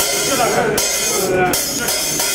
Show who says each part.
Speaker 1: 现在开始，是不是？